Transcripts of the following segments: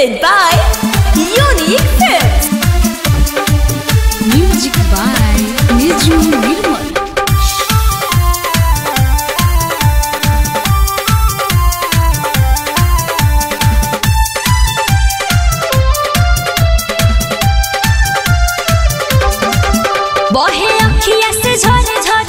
Presented by Unique Films. Music by Niju Nirmal. बहे अखिया से झरे झरे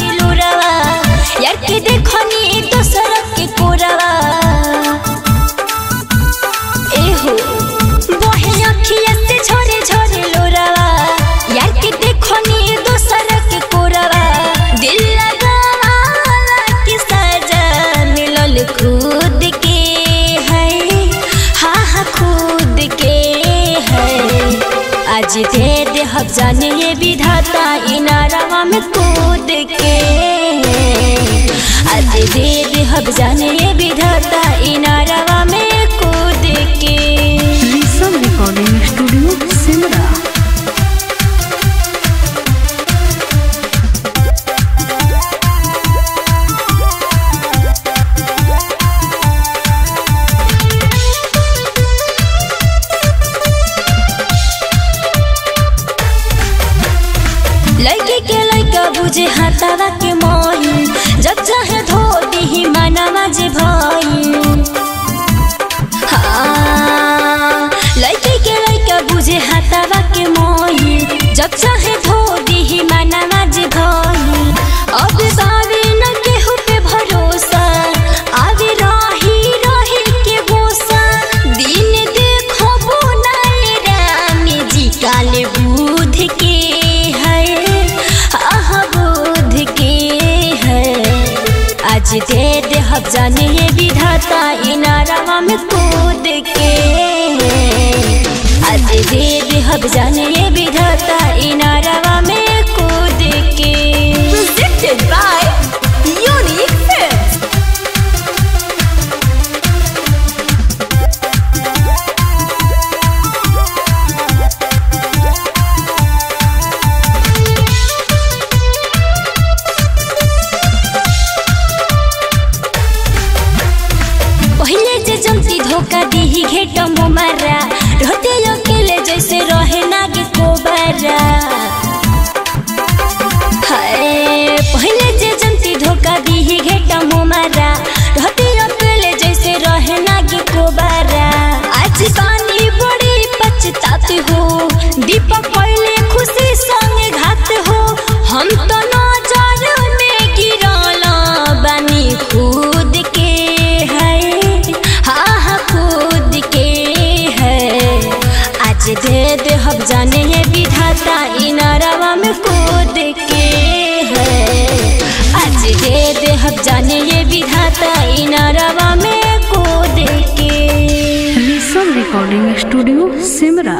आज दे दे हब जाने ये विधाता इनारा में कूद के। आज दे दे हब जाने ये विधाता इनारवा लड़के के लड़का बुझे हाथावा के मोही। जब चाहे धो ही माना जे हब जाने ये विधाता इनारा में कूद के आज हब जाने ये विधाता इनारवा जाने है विधाता इनारवा में कूद के है आज दे दे हम जाने ये विधाता इनारवा में कूद के रिकॉर्डिंग स्टूडियो सिमरा.